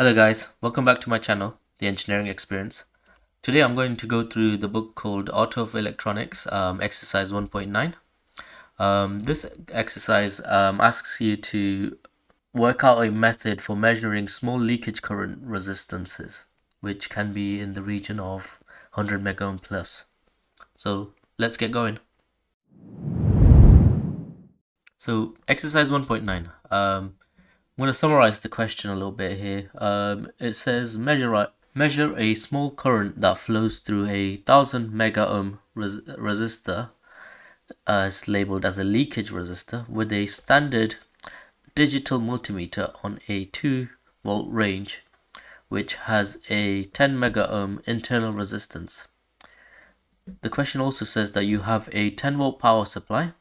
Hello guys, welcome back to my channel, The Engineering Experience. Today I'm going to go through the book called Art of Electronics, um, exercise 1.9. Um, this exercise um, asks you to work out a method for measuring small leakage current resistances, which can be in the region of 100 megohm plus. So let's get going. So exercise 1.9. I'm going to summarize the question a little bit here. Um, it says measure measure a small current that flows through a 1000 mega ohm res resistor as labeled as a leakage resistor with a standard digital multimeter on a 2 volt range which has a 10 mega ohm internal resistance. The question also says that you have a 10 volt power supply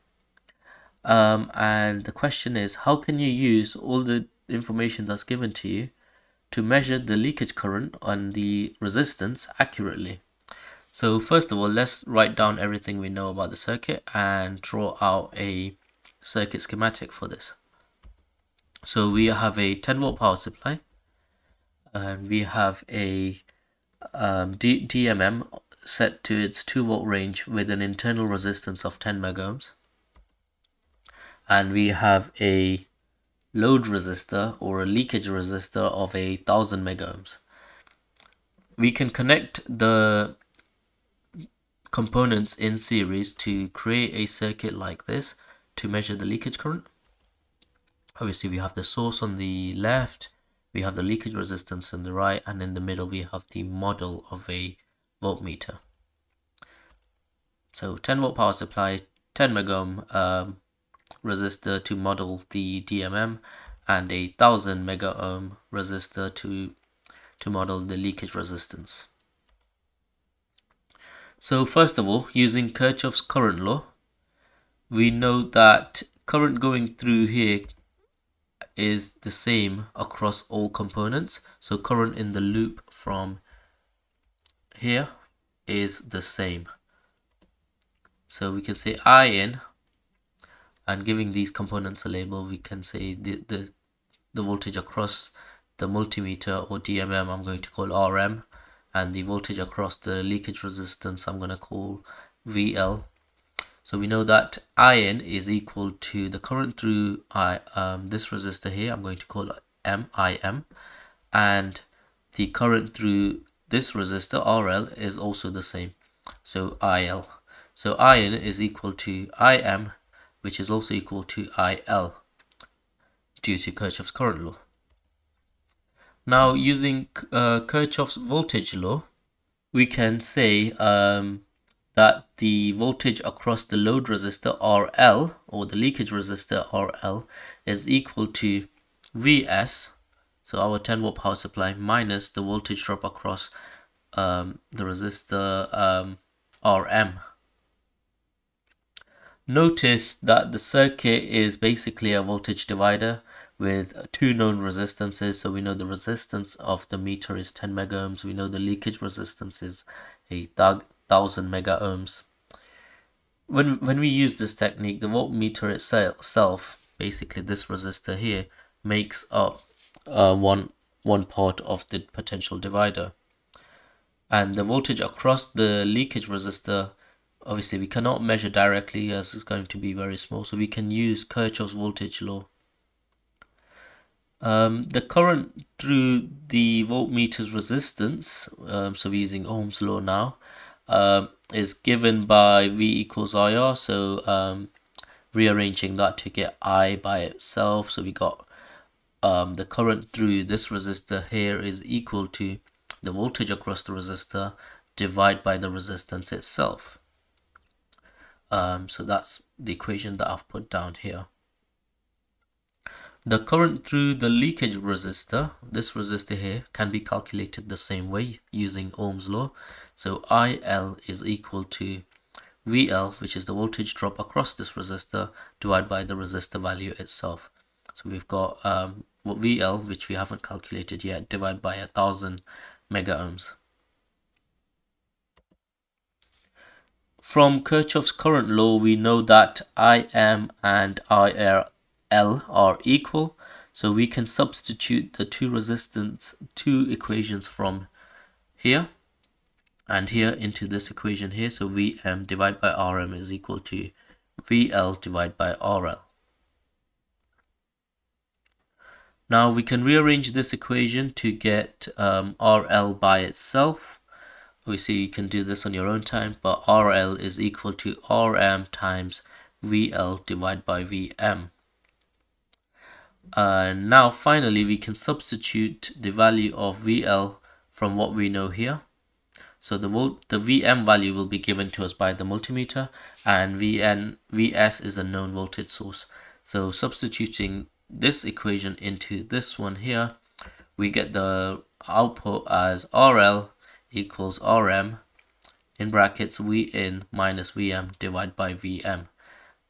um, and the question is, how can you use all the information that's given to you to measure the leakage current and the resistance accurately? So first of all, let's write down everything we know about the circuit and draw out a circuit schematic for this. So we have a 10 volt power supply and we have a um, DMM set to its 2 volt range with an internal resistance of 10 megohms and we have a load resistor or a leakage resistor of a thousand megohms. We can connect the components in series to create a circuit like this to measure the leakage current. Obviously we have the source on the left, we have the leakage resistance on the right, and in the middle we have the model of a voltmeter. So 10 volt power supply, 10 megohm um, resistor to model the DMM and a 1000 mega ohm resistor to, to model the leakage resistance. So first of all, using Kirchhoff's current law, we know that current going through here is the same across all components. So current in the loop from here is the same. So we can say I in and giving these components a label we can say the, the, the voltage across the multimeter or DMM I'm going to call RM and the voltage across the leakage resistance I'm going to call VL so we know that IN is equal to the current through I, um, this resistor here I'm going to call M, IM and the current through this resistor RL is also the same. So IL so IN is equal to IM which is also equal to IL due to Kirchhoff's current law. Now using uh, Kirchhoff's voltage law, we can say um, that the voltage across the load resistor RL or the leakage resistor RL is equal to Vs, so our 10 volt power supply minus the voltage drop across um, the resistor um, Rm. Notice that the circuit is basically a voltage divider with two known resistances. So we know the resistance of the meter is 10 mega ohms. We know the leakage resistance is a thousand mega ohms. When, when we use this technique, the voltmeter itself, basically this resistor here, makes up uh, one, one part of the potential divider. And the voltage across the leakage resistor obviously we cannot measure directly as it's going to be very small so we can use Kirchhoff's voltage law. Um, the current through the voltmeter's resistance um, so we're using Ohm's law now um, is given by V equals IR so um, rearranging that to get I by itself. So we got um, the current through this resistor here is equal to the voltage across the resistor divided by the resistance itself um, so that's the equation that I've put down here. The current through the leakage resistor, this resistor here, can be calculated the same way using Ohm's law. So IL is equal to VL, which is the voltage drop across this resistor, divided by the resistor value itself. So we've got um, VL, which we haven't calculated yet, divided by a thousand mega ohms. From Kirchhoff's current law, we know that Im and IRL are equal. So we can substitute the two resistance, two equations from here and here into this equation here. So Vm divided by Rm is equal to VL divided by RL. Now we can rearrange this equation to get um, RL by itself. Obviously you can do this on your own time, but RL is equal to Rm times VL divided by Vm. Uh, now finally we can substitute the value of VL from what we know here. So the the Vm value will be given to us by the multimeter and Vn, Vs is a known voltage source. So substituting this equation into this one here, we get the output as RL equals Rm in brackets V in minus Vm divided by Vm.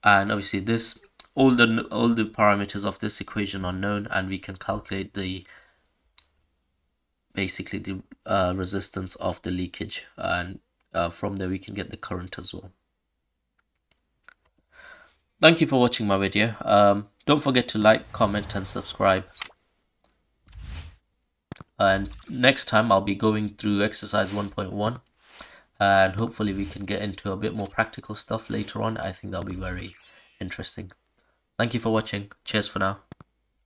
And obviously this all the all the parameters of this equation are known and we can calculate the basically the uh, resistance of the leakage. And uh, from there we can get the current as well. Thank you for watching my video. Um, don't forget to like comment and subscribe and next time I'll be going through exercise 1.1 and hopefully we can get into a bit more practical stuff later on I think that'll be very interesting Thank you for watching. Cheers for now.